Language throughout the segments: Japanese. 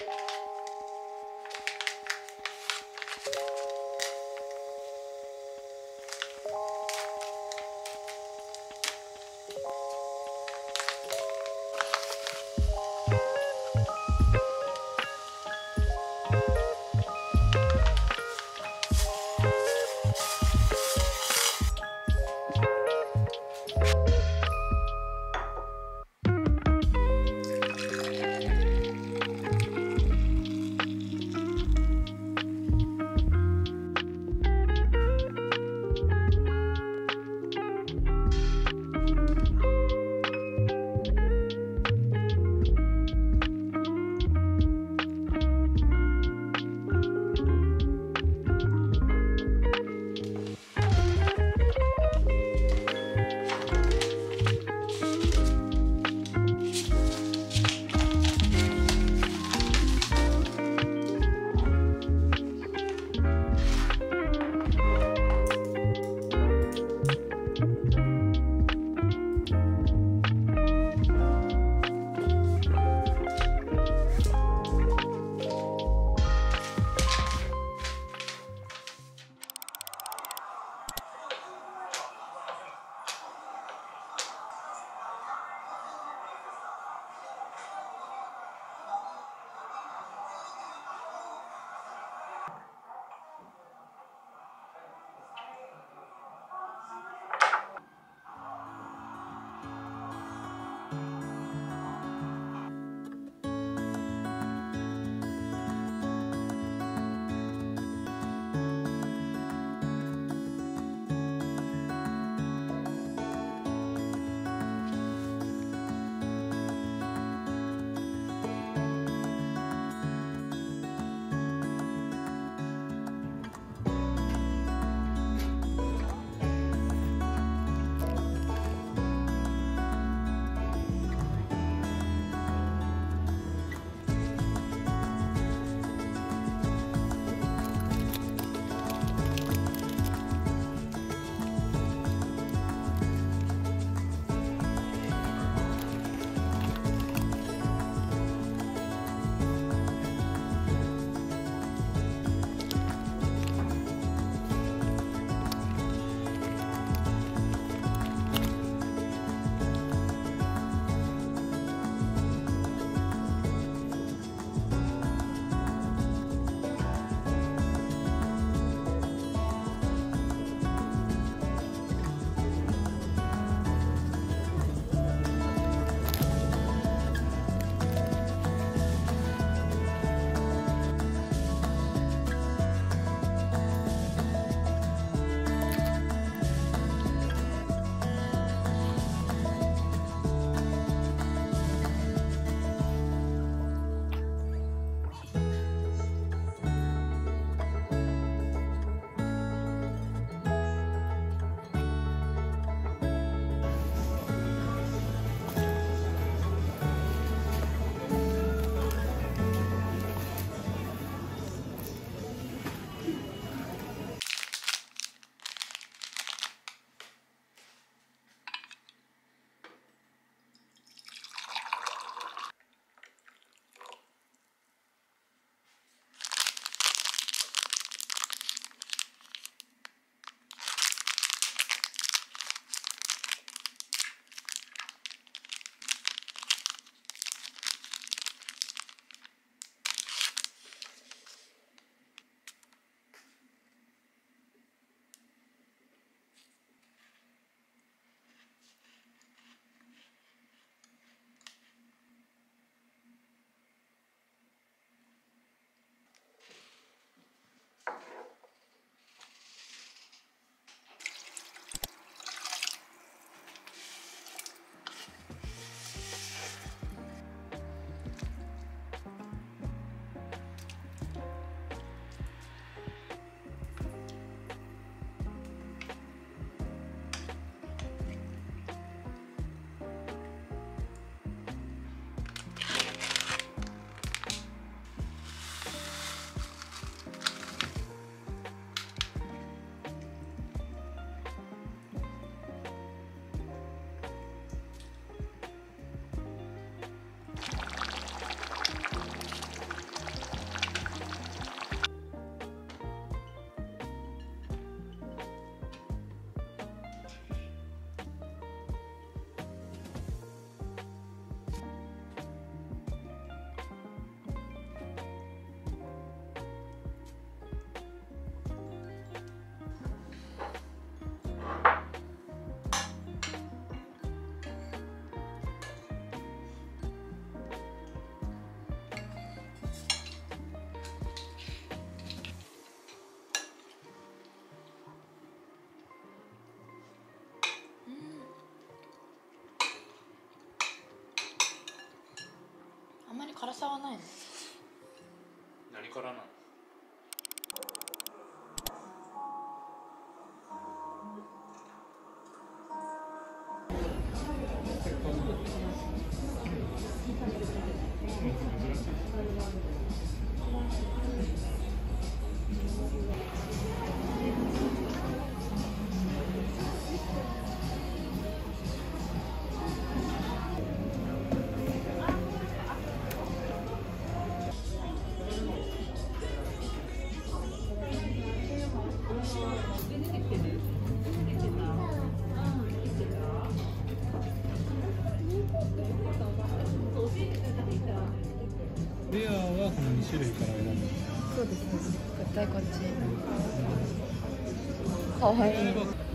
you. さはないの？何からなの？レア種類から選ぶそうですね。絶対こっち。かわいい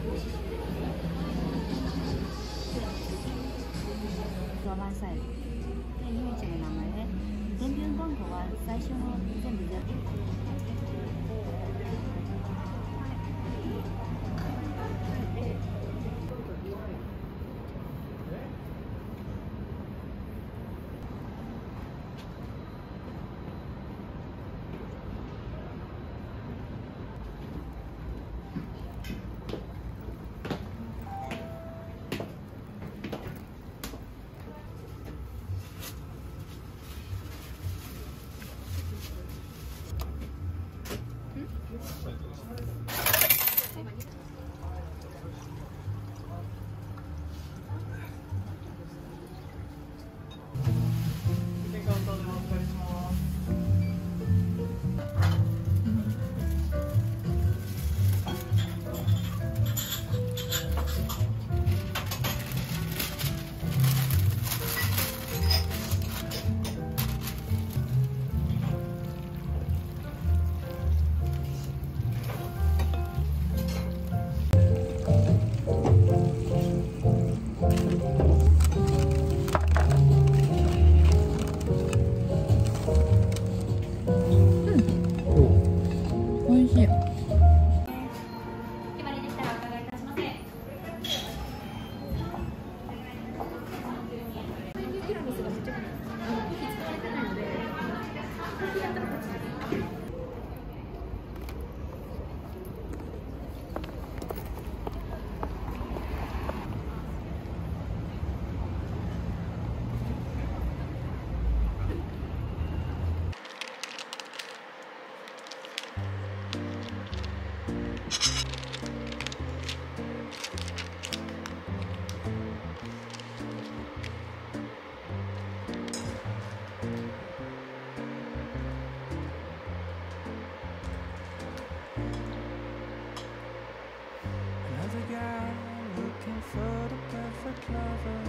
for the perfect lover.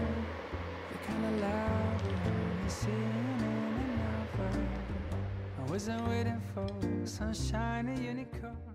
You kinda louder, you're seeing in another. I wasn't waiting for sunshine and unicorn.